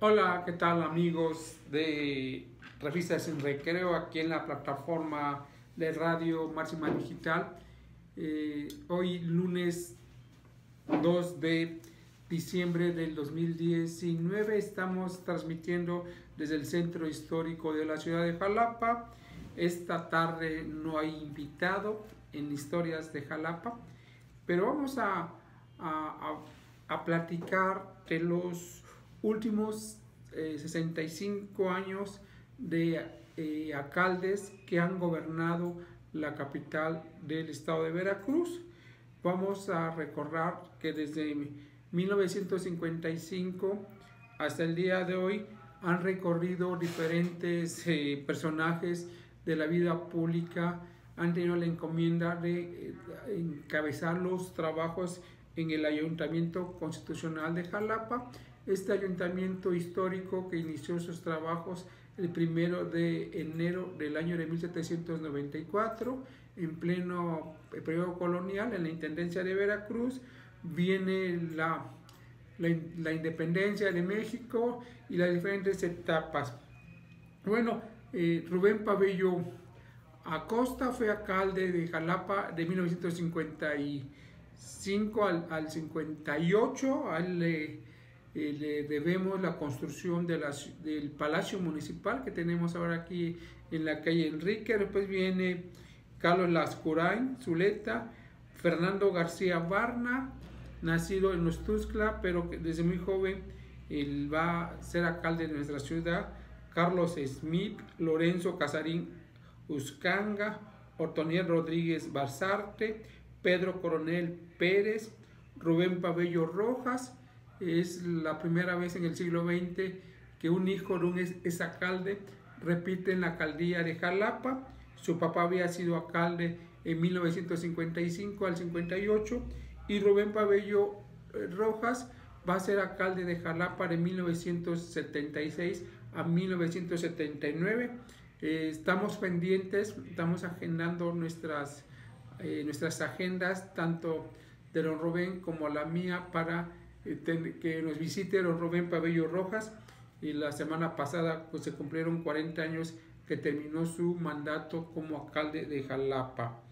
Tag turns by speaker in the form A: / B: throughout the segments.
A: Hola, ¿qué tal amigos de Revistas en Recreo aquí en la plataforma de radio Máxima Digital? Eh, hoy lunes 2 de diciembre del 2019 estamos transmitiendo desde el centro histórico de la ciudad de Jalapa. Esta tarde no hay invitado en historias de Jalapa, pero vamos a, a, platicar de los últimos eh, 65 años de eh, alcaldes que han gobernado la capital del estado de Veracruz. Vamos a recordar que desde 1955 hasta el día de hoy han recorrido diferentes eh, personajes de la vida pública, han tenido la encomienda de eh, encabezar los trabajos en el Ayuntamiento Constitucional de Jalapa, este ayuntamiento histórico que inició sus trabajos el primero de enero del año de 1794, en pleno periodo colonial, en la Intendencia de Veracruz, viene la, la, independencia de México y las diferentes etapas. Bueno, eh, Rubén Pabello Acosta fue alcalde de Jalapa de 1955 al, al 58, a él le, eh, le, debemos la construcción de del Palacio Municipal que tenemos ahora aquí en la calle Enrique, después viene Carlos Lascurain, Zuleta, Fernando García Barna, nacido en Los Tuzcla, pero desde muy joven él va a ser alcalde de nuestra ciudad, Carlos Smith, Lorenzo Casarín Uscanga, Otoniel Rodríguez Barzarte, Pedro Coronel Pérez, Rubén Pabello Rojas, es la primera vez en el siglo XX que un hijo de un ex alcalde repite en la alcaldía de Jalapa, su papá había sido alcalde en 1955 al 58 y Rubén Pabello Rojas va a ser alcalde de Jalapa de 1976 a 1979. Eh, estamos pendientes, estamos agendando nuestras, eh, nuestras agendas, tanto de don Rubén como la mía, para eh, que nos visite don Rubén Pabello Rojas. Y la semana pasada pues, se cumplieron 40 años que terminó su mandato como alcalde de Jalapa.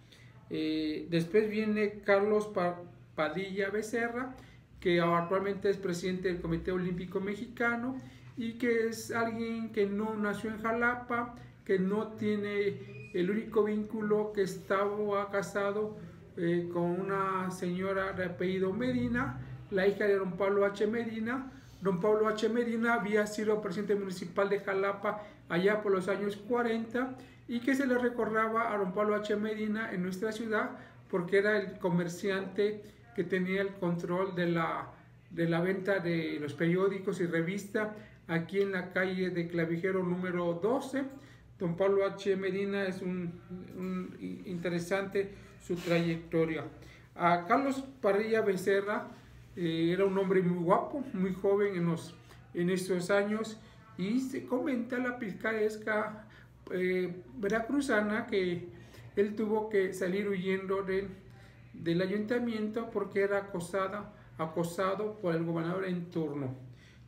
A: Eh, después viene Carlos Padilla Becerra, que actualmente es presidente del Comité Olímpico Mexicano y que es alguien que no nació en Jalapa, que no tiene el único vínculo que estaba casado eh, con una señora de apellido Medina, la hija de don Pablo H. Medina. Don Pablo H. Medina había sido presidente municipal de Jalapa allá por los años 40 y que se le recordaba a don Pablo H. Medina en nuestra ciudad porque era el comerciante que tenía el control de la, de la venta de los periódicos y revistas aquí en la calle de Clavijero número 12. Don Pablo H. Medina es un, un interesante su trayectoria. A Carlos Parrilla Becerra eh, era un hombre muy guapo, muy joven en, los, en estos años y se comenta la picaresca eh, veracruzana que él tuvo que salir huyendo de, del ayuntamiento porque era acosada, acosado por el gobernador en turno.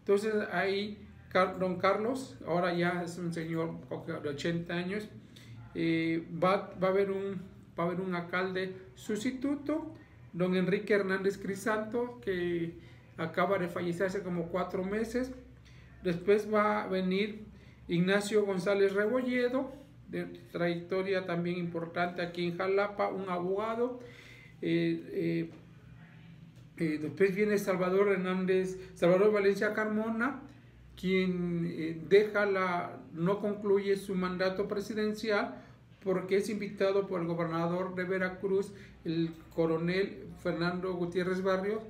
A: Entonces ahí don Carlos, ahora ya es un señor de 80 años, eh, va, va, a haber un, va a haber un alcalde sustituto, don Enrique Hernández Crisanto, que acaba de fallecer hace como cuatro meses. Después va a venir Ignacio González Rebolledo, de trayectoria también importante aquí en Jalapa, un abogado. Eh, eh, eh, después viene Salvador Hernández, Salvador Valencia Carmona, quien deja la, no concluye su mandato presidencial porque es invitado por el gobernador de Veracruz, el coronel Fernando Gutiérrez Barrios,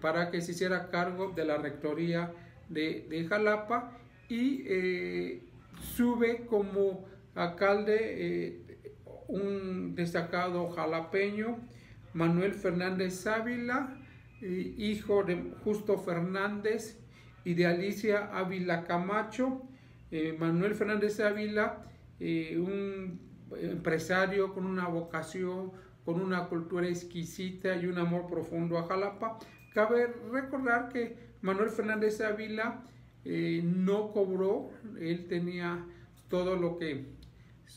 A: para que se hiciera cargo de la rectoría de, Jalapa y sube como alcalde un destacado jalapeño, Manuel Fernández Ávila, hijo de Justo Fernández y de Alicia Ávila Camacho. Eh, Manuel Fernández Ávila, eh, un empresario con una vocación, con una cultura exquisita y un amor profundo a Jalapa. Cabe recordar que Manuel Fernández Ávila eh, no cobró, él tenía todo lo que,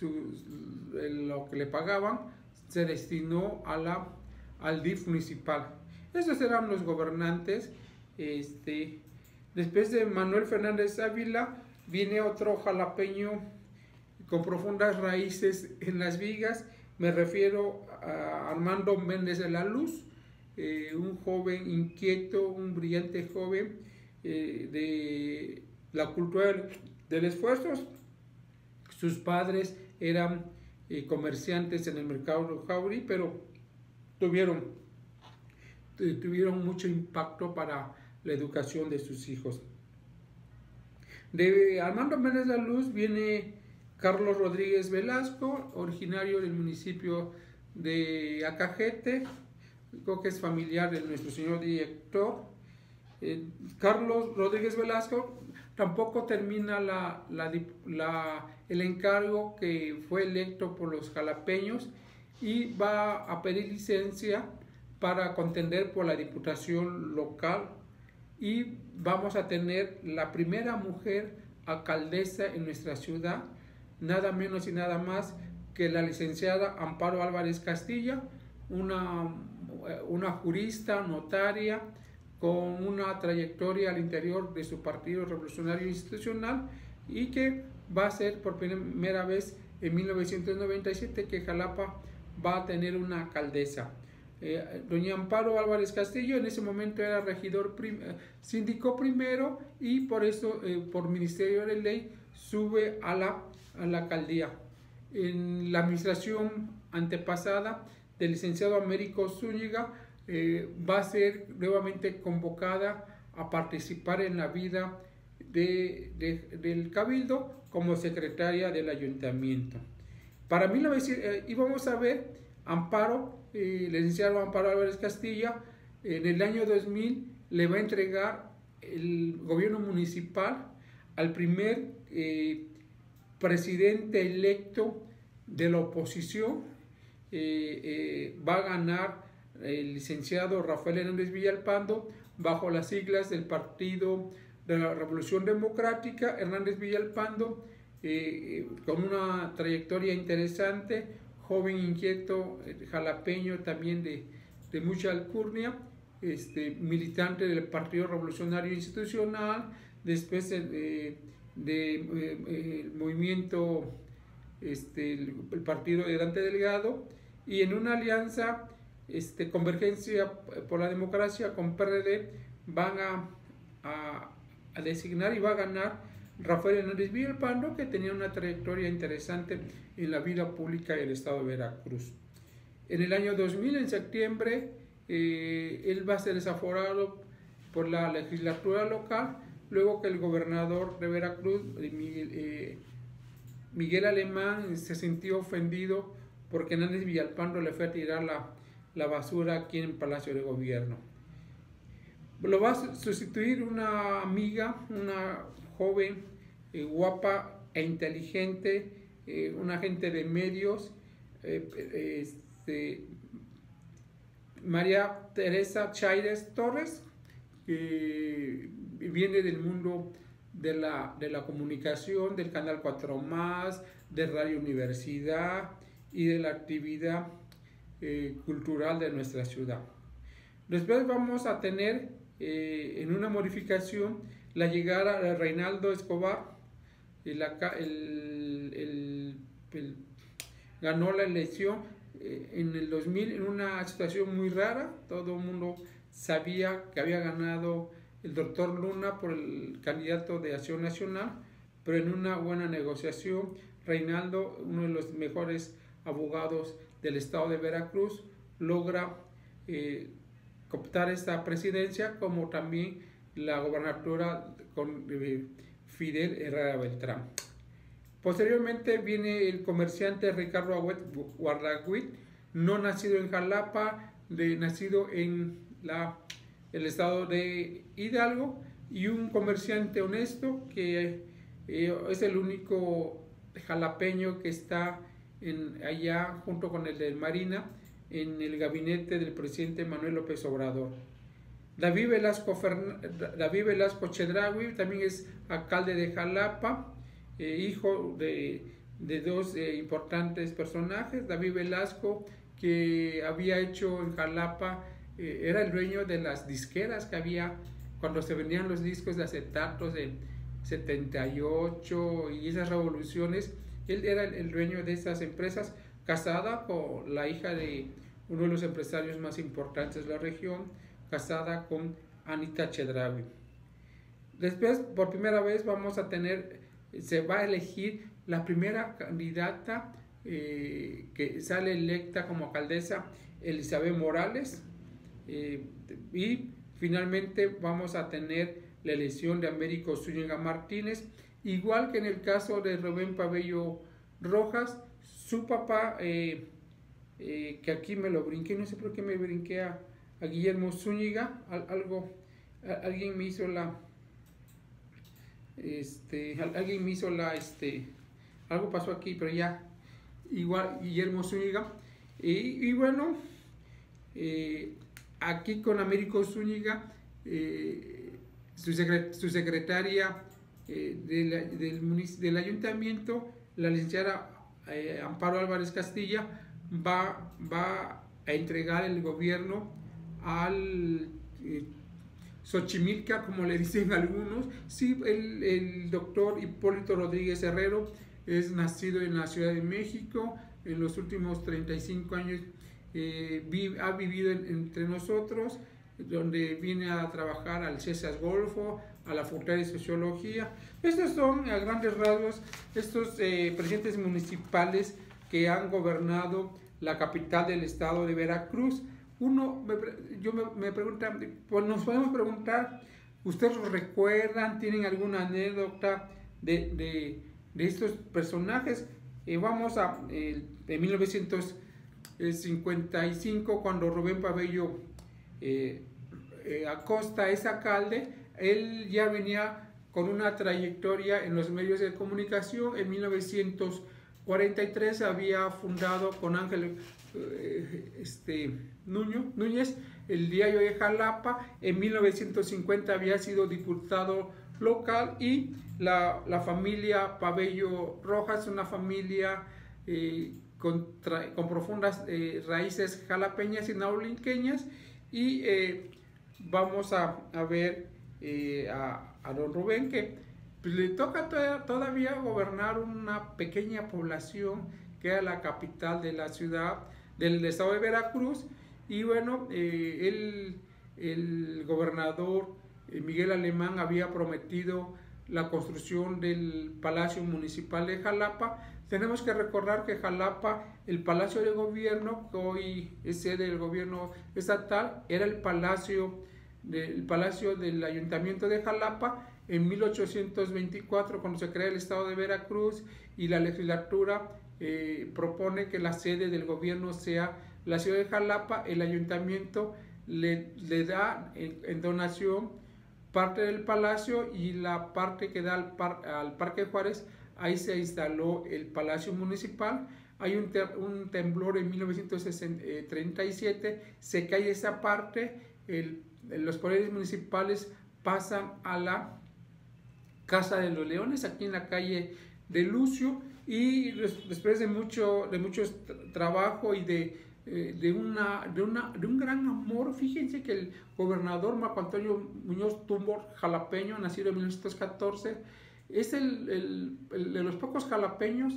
A: lo que le pagaban, se destinó a la, al DIF municipal. Esos eran los gobernantes. Este, después de Manuel Fernández Ávila viene otro jalapeño con profundas raíces en las vigas. Me refiero a Armando Méndez de la Luz, eh, un joven inquieto, un brillante joven eh, de la cultura del esfuerzo. Sus padres eran eh, comerciantes en el mercado de Jauri, pero tuvieron, tuvieron mucho impacto para la educación de sus hijos. De Armando Méndez de la Luz viene Carlos Rodríguez Velasco, originario del municipio de Acajete, creo que es familiar de nuestro señor director. Eh, Carlos Rodríguez Velasco tampoco termina el encargo que fue electo por los jalapeños y va a pedir licencia para contender por la diputación local. Y vamos a tener la primera mujer alcaldesa en nuestra ciudad, nada menos y nada más que la licenciada Amparo Álvarez Castilla, una jurista, notaria, con una trayectoria al interior de su Partido Revolucionario Institucional y que va a ser por primera vez en 1997 que Jalapa va a tener una alcaldesa. Eh, doña Amparo Álvarez Castillo en ese momento era regidor eh, síndico primero y por eso eh, por ministerio de ley sube a la, a la alcaldía. En la administración antepasada del licenciado Américo Zúñiga va a ser nuevamente convocada a participar en la vida de, del cabildo como secretaria del ayuntamiento. Para 1900, íbamos a ver Amparo el licenciado Amparo Álvarez Castilla, en el año 2000 le va a entregar el gobierno municipal al primer eh, presidente electo de la oposición. Eh, eh, va a ganar el licenciado Rafael Hernández Villalpando bajo las siglas del Partido de la Revolución Democrática. Hernández Villalpando, con una trayectoria interesante, joven inquieto, eh, jalapeño también de, de mucha alcurnia, este, militante del Partido Revolucionario Institucional, después del de, eh, movimiento, este, el, Partido de Dante Delgado, y en una alianza, este, Convergencia por la Democracia con PRD, van a, designar y va a ganar Rafael Hernández Villalpando, que tenía una trayectoria interesante en la vida pública del estado de Veracruz. En el año 2000, en septiembre, eh, él va a ser desaforado por la legislatura local, luego que el gobernador de Veracruz, eh, Miguel, Alemán, se sintió ofendido porque Hernández Villalpando le fue a tirar la, la basura aquí en el Palacio de Gobierno. Lo va a sustituir una amiga, una joven, eh, guapa e inteligente, eh, un agente de medios, eh, este, María Teresa Chaires Torres, que viene del mundo de la, de la comunicación, del Canal 4 Más, de Radio Universidad y de la actividad cultural de nuestra ciudad. Después vamos a tener en una modificación la llegada de Reinaldo Escobar, el, ganó la elección eh, en el 2000 en una situación muy rara, todo el mundo sabía que había ganado el doctor Luna por el candidato de Acción Nacional, pero en una buena negociación, Reinaldo, uno de los mejores abogados del estado de Veracruz, logra eh, esta presidencia como también la gobernatura con eh, Fidel Herrera Beltrán. Posteriormente viene el comerciante Ricardo Guardagüit, no nacido en Jalapa, de, nacido en la, el estado de Hidalgo, y un comerciante honesto que eh, es el único jalapeño que está allá junto con el de Marina en el gabinete del presidente Manuel López Obrador. David Velasco, David Velasco Chedragui también es alcalde de Jalapa, eh, hijo de, de dos eh, importantes personajes. David Velasco, que había hecho en Jalapa, eh, era el dueño de las disqueras que había cuando se vendían los discos de acetatos de 78 y esas revoluciones. Él era el dueño de esas empresas, casada con la hija de uno de los empresarios más importantes de la región, casada con Anita Chedravi. Después, por primera vez, vamos a tener, se va a elegir la primera candidata eh, que sale electa como alcaldesa, Elizabeth Morales, eh, y finalmente vamos a tener la elección de Américo Zúñiga Martínez, igual que en el caso de Rubén Pabello Rojas, su papá, eh, que aquí me lo brinqué, no sé por qué me brinqué a, Guillermo Zúñiga, algo, alguien me hizo la, este, alguien me hizo la, este, algo pasó aquí, pero ya, igual Guillermo Zúñiga, y, bueno, eh, aquí con Américo Zúñiga, eh, su, secretaria eh, del, del, ayuntamiento, la licenciada Amparo Álvarez Castilla, va, va a entregar el gobierno al eh, Xochimilca, como le dicen algunos. Sí, el, el, doctor Hipólito Rodríguez Herrero es nacido en la Ciudad de México, en los últimos 35 años eh, ha vivido entre nosotros, donde viene a trabajar al César Golfo, a la Facultad de Sociología. Estos son, a grandes rasgos, estos eh, presidentes municipales que han gobernado la capital del estado de Veracruz uno, yo me, me pues nos podemos preguntar, ¿ustedes recuerdan, tienen alguna anécdota de, de, estos personajes? Eh, vamos a, eh, en 1955, cuando Rubén Pabello eh, eh, Acosta es alcalde, él ya venía con una trayectoria en los medios de comunicación. En 1943 había fundado con Ángel eh, este, Núñez, el diario de Jalapa, en 1950 había sido diputado local y la, familia Pabello Rojas, una familia eh, con, profundas eh, raíces jalapeñas y naulinqueñas y vamos a, ver a, don Rubén que pues, le toca todavía gobernar una pequeña población que era la capital de la ciudad del estado de Veracruz. Y bueno, eh, el, gobernador eh, Miguel Alemán había prometido la construcción del Palacio Municipal de Jalapa. Tenemos que recordar que Jalapa, el Palacio de Gobierno, que hoy es sede del gobierno estatal, era el palacio, del palacio del Ayuntamiento de Jalapa en 1824, cuando se crea el Estado de Veracruz y la legislatura eh, propone que la sede del gobierno sea la ciudad de Jalapa, el ayuntamiento le, le da en, donación parte del palacio y la parte que da al, al Parque Juárez, ahí se instaló el palacio municipal. Hay un, un temblor en 1937, se cae esa parte, el, los poderes municipales pasan a la Casa de los Leones, aquí en la calle de Lucio, y después de mucho, de mucho trabajo y de, eh, de, una, de, una, de un gran amor, fíjense que el gobernador Marco Antonio Muñoz Tumbor, jalapeño, nacido en 1914, es el, el, de los pocos jalapeños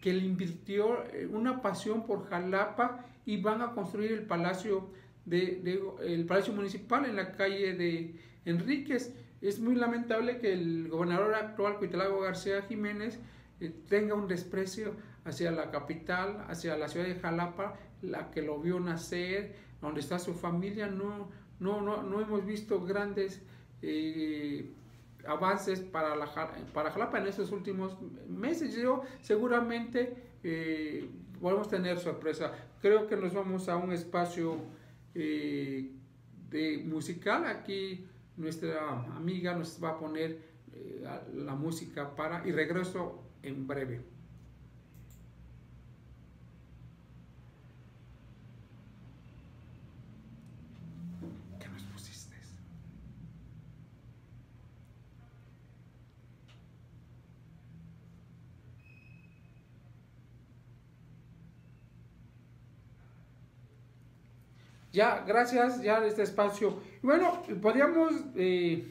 A: que le invirtió eh, una pasión por Jalapa y van a construir el palacio, de, de, el palacio municipal en la calle de Enríquez. Es muy lamentable que el gobernador actual, Cuitelago García Jiménez, tenga un desprecio hacia la capital, hacia la ciudad de Jalapa, la que lo vio nacer, donde está su familia, no, no, no, no hemos visto grandes eh, avances para, la, para Jalapa en estos últimos meses. Yo seguramente eh, podemos tener sorpresa. Creo que nos vamos a un espacio eh, de musical. Aquí nuestra amiga nos va a poner eh, la música para y regreso en breve. Ya, gracias, ya este espacio. Bueno, podríamos eh,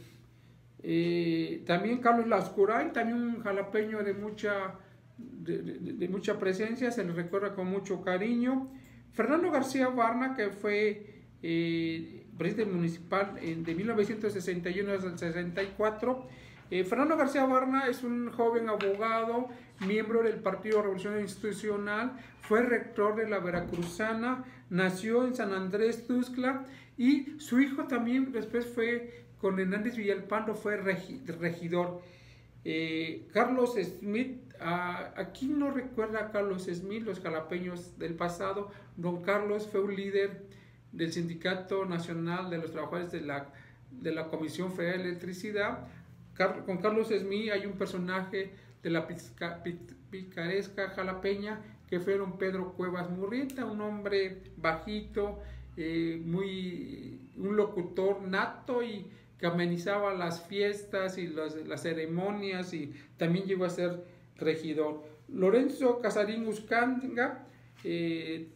A: eh, también Carlos Lascuray, también un jalapeño de mucha, de, mucha presencia, se le recuerda con mucho cariño. Fernando García Barna, que fue eh, presidente municipal de 1961 al 64. Fernando García Barna es un joven abogado, miembro del Partido Revolucionario Institucional, fue rector de la Veracruzana, nació en San Andrés Tuxtla y su hijo también después fue con Hernández Villalpando, fue regidor. Eh, Carlos Smith, aquí no recuerda a Carlos Smith, los jalapeños del pasado. Don Carlos fue un líder del Sindicato Nacional de los Trabajadores de la, de la Comisión Federal de Electricidad. Con Carlos Smith hay un personaje de la picaresca jalapeña que fueron Pedro Cuevas Murrieta, un hombre bajito, eh, muy, un locutor nato y que amenizaba las fiestas y las, ceremonias y también llegó a ser regidor. Lorenzo Casarín Uscanga eh,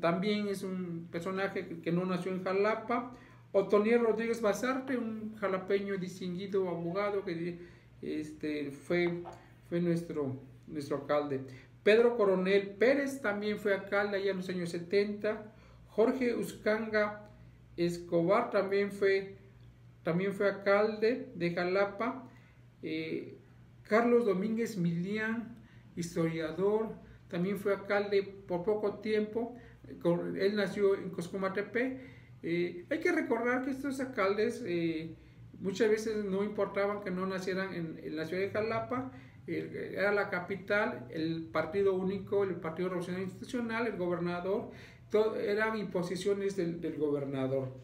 A: también es un personaje que, no nació en Jalapa. Otoniel Rodríguez Basarte, un jalapeño distinguido abogado que este, fue, fue nuestro, nuestro alcalde. Pedro Coronel Pérez también fue alcalde allá en los años 70. Jorge Uscanga Escobar también fue, también fue alcalde de Jalapa. Eh, Carlos Domínguez Milián, historiador, también fue alcalde por poco tiempo. Él nació en Coscomatepe. Eh, hay que recordar que estos alcaldes eh, muchas veces no importaban que no nacieran en, la ciudad de Jalapa, era la capital, el partido único, el Partido Revolucionario Institucional, el gobernador, eran imposiciones del, gobernador.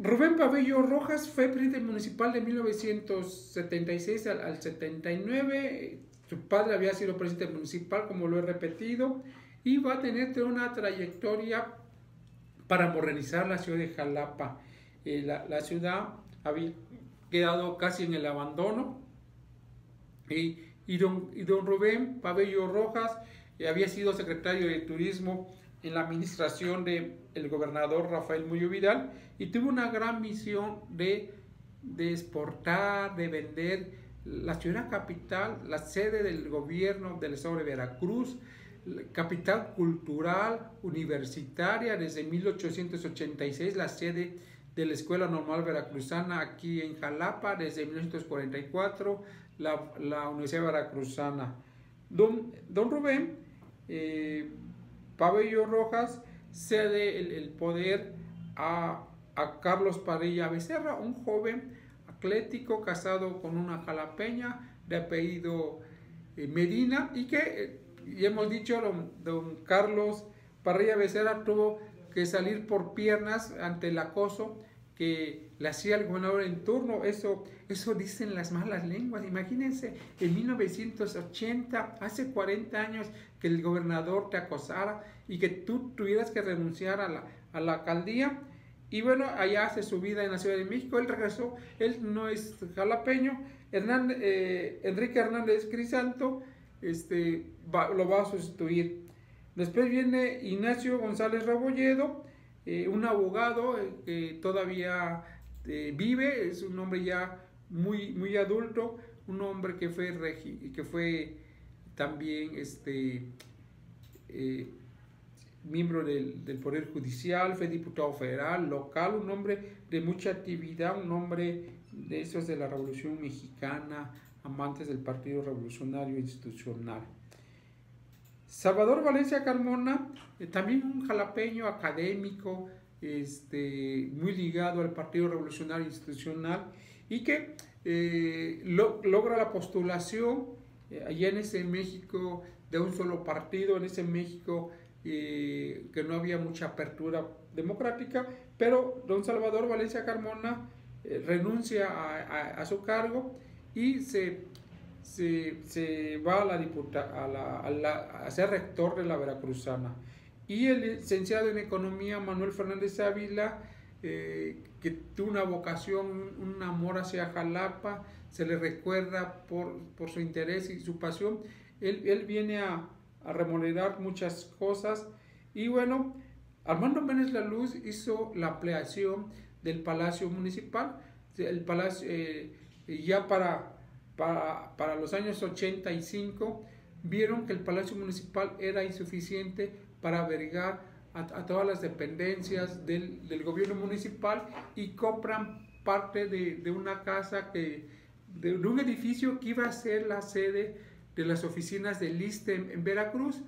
A: Rubén Pabello Rojas fue presidente municipal de 1976 al, 79. Su padre había sido presidente municipal, como lo he repetido, y va a tener una trayectoria para modernizar la ciudad de Jalapa. Eh, la, ciudad había quedado casi en el abandono y, don, Rubén Pabello Rojas eh, había sido secretario de Turismo en la administración del el gobernador Rafael Muyo Vidal y tuvo una gran misión de exportar, de vender la ciudad capital, la sede del gobierno del estado de Veracruz, capital cultural universitaria desde 1886, la sede de la Escuela Normal Veracruzana aquí en Jalapa desde 1944, la, Universidad Veracruzana. Don, don Rubén eh, Pabello Rojas cede el, poder a, Carlos Padilla Becerra, un joven atlético casado con una jalapeña de apellido eh, Medina y que, eh, ya hemos dicho, don, don Carlos Parrilla Becerra tuvo que salir por piernas ante el acoso que le hacía el gobernador en turno. Eso, eso dicen las malas lenguas. Imagínense, en 1980, hace 40 años, que el gobernador te acosara y que tú tuvieras que renunciar a la, a la alcaldía. Y bueno, allá hace su vida en la Ciudad de México. Él regresó, él no es jalapeño. Eh, Enrique Hernández Crisanto este, lo va a sustituir. Después viene Ignacio González Rebolledo eh, un abogado eh, que todavía eh, vive, es un hombre ya muy, muy adulto, un hombre que fue, que fue también este, miembro del, del, Poder Judicial, fue diputado federal, local, un hombre de mucha actividad, un hombre de esos de la Revolución Mexicana, amantes del Partido Revolucionario Institucional. Salvador Valencia Carmona, eh, también un jalapeño académico, este, muy ligado al Partido Revolucionario Institucional y que eh, logra la postulación eh, allá en ese México de un solo partido, en ese México que no había mucha apertura democrática, pero don Salvador Valencia Carmona eh, renuncia a, su cargo y se, se, va a, la a, la, a, ser rector de la Veracruzana. Y el licenciado en Economía Manuel Fernández Ávila, eh, que tuvo una vocación, un amor hacia Jalapa, se le recuerda por, por su interés y su pasión. Él, él viene a, a remodelar muchas cosas y bueno, Armando Méndez La Luz hizo la ampliación del Palacio Municipal, el Palacio eh, ya para, para, para, los años 85 vieron que el Palacio Municipal era insuficiente para albergar a, todas las dependencias del, del, gobierno municipal y compran parte de, de una casa que de, un edificio que iba a ser la sede de las oficinas del ISTE en, Veracruz,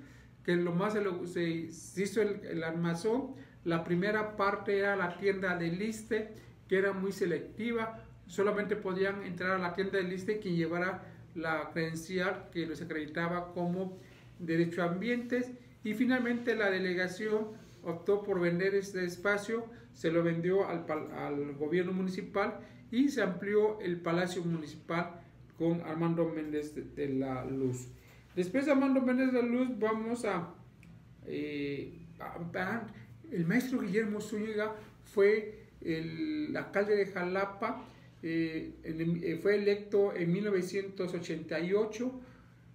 A: que lo más se, se hizo el, el, almazón. La primera parte era la tienda del ISTE, que era muy selectiva. Solamente podían entrar a la tienda del ISTE quien llevara la credencial que los acreditaba como derecho a ambientes. Y finalmente la delegación optó por vender este espacio, se lo vendió al, gobierno municipal y se amplió el Palacio Municipal con Armando Méndez de, la Luz. Después de Armando Méndez de la Luz vamos a, eh, el maestro Guillermo Zúñiga fue el alcalde de Jalapa, eh, eh, fue electo en 1988,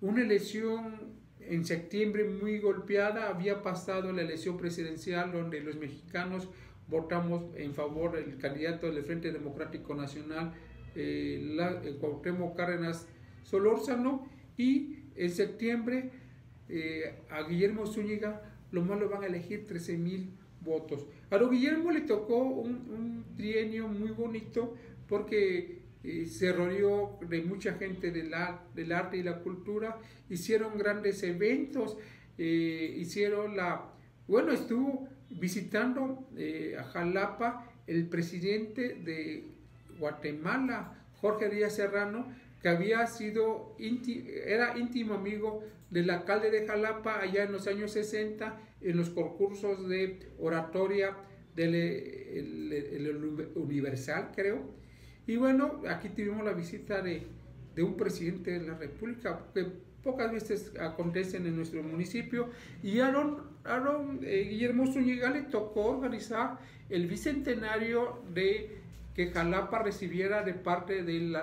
A: una elección en septiembre muy golpeada, había pasado la elección presidencial donde los mexicanos votamos en favor del candidato del Frente Democrático Nacional, eh, la, eh, Cuauhtémoc Cárdenas Solórzano, y en septiembre eh, a Guillermo Zúñiga lo más lo van a elegir 13 mil votos. A Guillermo le tocó un, trienio muy bonito porque eh, se rodeó de mucha gente del, del arte y la cultura, hicieron grandes eventos, hicieron la, bueno, estuvo visitando eh, a Jalapa el presidente de Guatemala, Jorge Díaz Serrano, que había sido, era íntimo amigo del alcalde de Jalapa allá en los años 60, en los concursos de oratoria del Universal, creo. Y bueno, aquí tuvimos la visita de, un presidente de la República, que pocas veces acontecen en nuestro municipio. Y Aaron, Aaron eh, Guillermo Zúñiga le tocó organizar el bicentenario de que Jalapa recibiera de parte de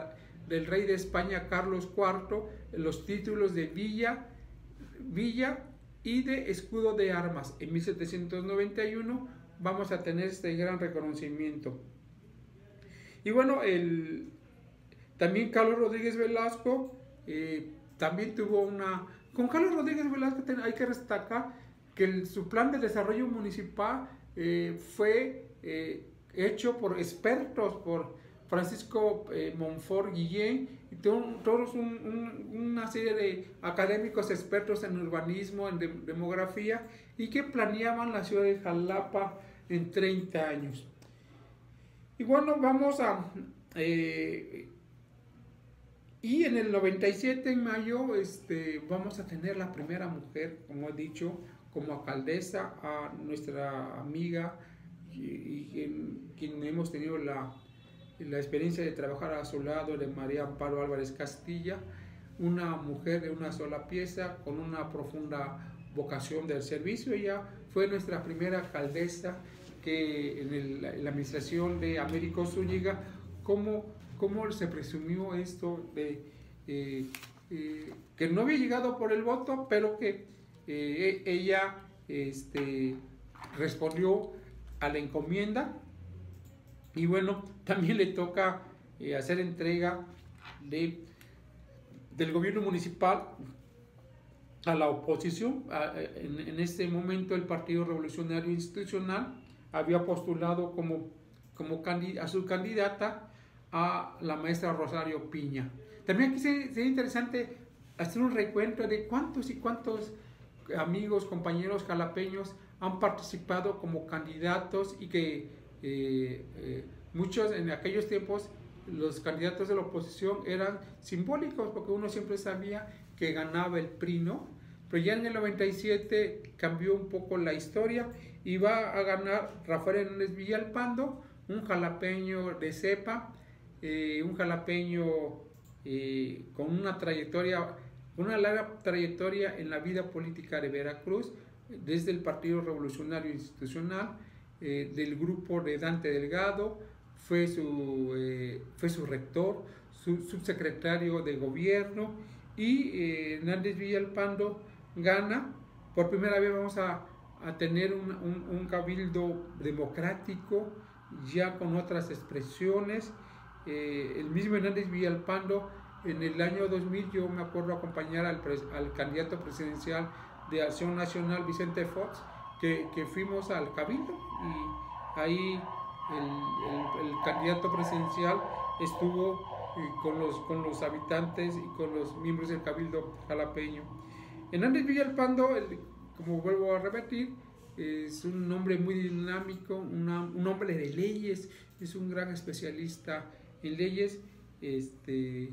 A: del rey de España Carlos IV los títulos de Villa, Villa y de escudo de armas. En 1791 vamos a tener este gran reconocimiento. Y bueno, el, también Carlos Rodríguez Velasco eh, también tuvo una... Con Carlos Rodríguez Velasco hay que destacar que su plan de desarrollo municipal eh, fue eh, hecho por expertos, por Francisco Monfort Guillén, y todos una serie de académicos expertos en urbanismo, en demografía, y que planeaban la ciudad de Jalapa en 30 años. Y bueno, vamos a y en el 97, en mayo, este, vamos a tener la primera mujer, como he dicho, como alcaldesa, a nuestra amiga y, quien hemos tenido la, la, experiencia de trabajar a su lado, de María Amparo Álvarez Castilla, una mujer de una sola pieza, con una profunda vocación del servicio. Ella fue nuestra primera alcaldesa que en, la administración de Américo Zúñiga, como cómo se presumió esto de eh, eh, que no había llegado por el voto, pero que eh, ella este, respondió a la encomienda y bueno, también le toca hacer entrega de, del gobierno municipal a la oposición. en, en, este momento el Partido Revolucionario Institucional había postulado como, como a su candidata a la maestra Rosario Piña. También aquí sería interesante hacer un recuento de cuántos y cuántos amigos, compañeros jalapeños han participado como candidatos y que eh, eh, muchos en aquellos tiempos los candidatos de la oposición eran simbólicos porque uno siempre sabía que ganaba el PRI, ¿no? Pero ya en el 97 cambió un poco la historia y va a ganar Rafael Hernández Villalpando, un jalapeño de cepa, eh, un jalapeño eh, con una trayectoria, una larga trayectoria en la vida política de Veracruz, desde el Partido Revolucionario Institucional, eh, del grupo de Dante Delgado, fue su, fue su rector, su subsecretario de gobierno y Hernández Villalpando gana. Por primera vez vamos a, a tener un, un, cabildo democrático, ya con otras expresiones, eh, el mismo Hernández Villalpando, en el año 2000 yo me acuerdo acompañar al, al candidato presidencial de Acción Nacional, Vicente Fox, que, que fuimos al Cabildo y ahí el, el, candidato presidencial estuvo eh, con, los, con los habitantes y con los miembros del Cabildo jalapeño. Hernández Villalpando, como vuelvo a repetir, es un hombre muy dinámico, un hombre de leyes, es un gran especialista en leyes, este,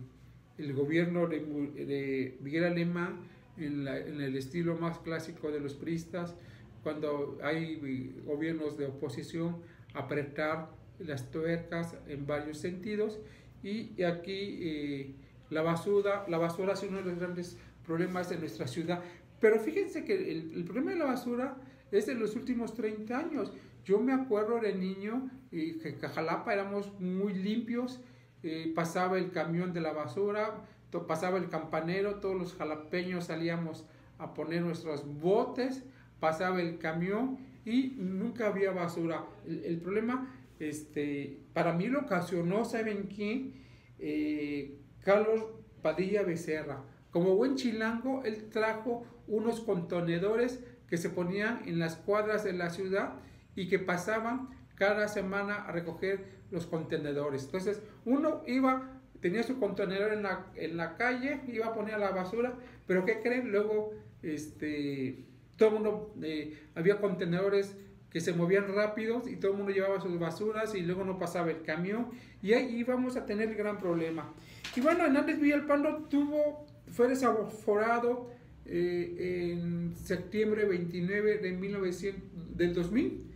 A: el gobierno de, Miguel Alemán, en, en, el estilo más clásico de los priistas, cuando hay gobiernos de oposición, apretar las tuercas en varios sentidos. Y, aquí eh, la basura, la basura es uno de los grandes problemas de nuestra ciudad. Pero fíjense que el, problema de la basura es de los últimos 30 años. Yo me acuerdo de niño y que Cajalapa éramos muy limpios, eh, pasaba el camión de la basura, pasaba el campanero, todos los jalapeños salíamos a poner nuestros botes, pasaba el camión y nunca había basura. El, problema, este, para mí lo ocasionó, ¿saben quién? Eh, Carlos Padilla Becerra. Como buen chilango, él trajo unos contenedores que se ponían en las cuadras de la ciudad y que pasaban cada semana a recoger los contenedores. Entonces, uno iba, tenía su contenedor en la, en la calle, iba a poner la basura, pero ¿qué creen? Luego, este, todo el mundo, eh, había contenedores que se movían rápidos y todo el mundo llevaba sus basuras y luego no pasaba el camión y ahí íbamos a tener gran problema. Y bueno, Hernández Villalpando tuvo, fue desaforado eh, en septiembre 29 de 1900, del 2000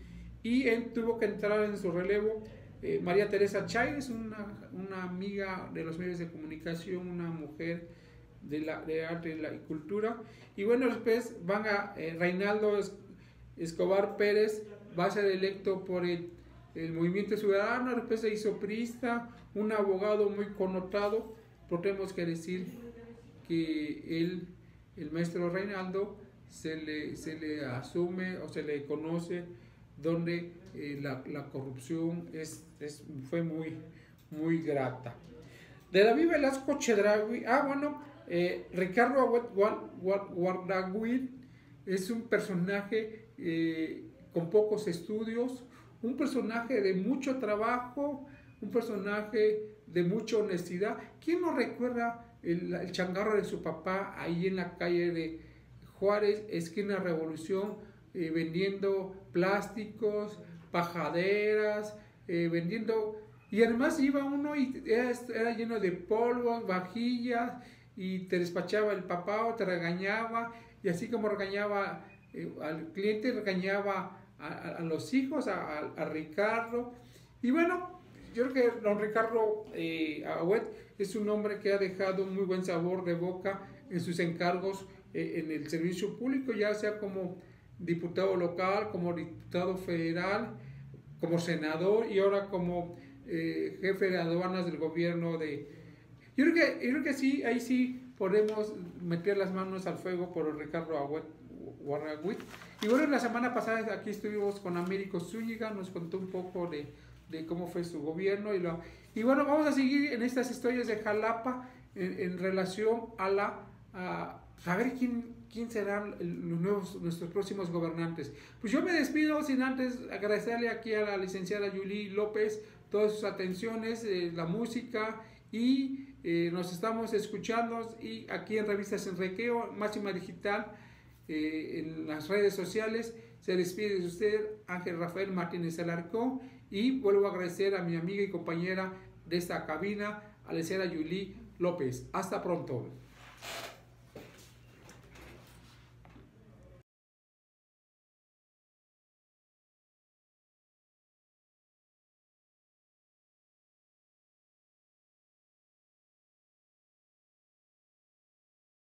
A: y él tuvo que entrar en su relevo. Eh, María Teresa Chávez, una, una, amiga de los medios de comunicación, una mujer de, la, de arte y, cultura. Y bueno, después van a eh, Reinaldo Escobar Pérez, va a ser electo por el, el Movimiento Ciudadano, después se hizo prista, un abogado muy connotado, pero tenemos que decir que él, el maestro Reinaldo, se le, se le asume o se le conoce donde eh, la, la, corrupción es, es, fue muy, muy grata. De David Velasco Chedragui, ah bueno, eh, Ricardo Guardagüil es un personaje eh, con pocos estudios, un personaje de mucho trabajo, un personaje de mucha honestidad. ¿Quién no recuerda el, changarro de su papá ahí en la calle de Juárez, esquina Revolución? Eh, vendiendo plásticos, pajaderas, eh, vendiendo... Y además iba uno y era, lleno de polvos, vajillas, y te despachaba el papá o te regañaba, y así como regañaba eh, al cliente, regañaba a, los hijos, a, Ricardo. Y bueno, yo creo que don Ricardo eh, es un hombre que ha dejado muy buen sabor de boca en sus encargos en el servicio público, ya sea como diputado local, como diputado federal, como senador y ahora como eh, jefe de aduanas del gobierno de... Yo creo, que, yo creo que sí, ahí sí podemos meter las manos al fuego por Ricardo Guaragüit. Y bueno, la semana pasada aquí estuvimos con Américo Zúñiga, nos contó un poco de, de cómo fue su gobierno. Y, lo, y bueno, vamos a seguir en estas historias de Jalapa en, en relación a la... A, ver quién, quién serán los nuevos, nuestros próximos gobernantes. Pues yo me despido sin antes agradecerle aquí a la licenciada Yuli López todas sus atenciones, eh, la música y eh, nos estamos escuchando y aquí en Revistas Enriqueo, Máxima Digital, eh, en las redes sociales. Se despide de usted Ángel Rafael Martínez Alarcó y vuelvo a agradecer a mi amiga y compañera de esta cabina, a la licenciada Yuli López. Hasta pronto.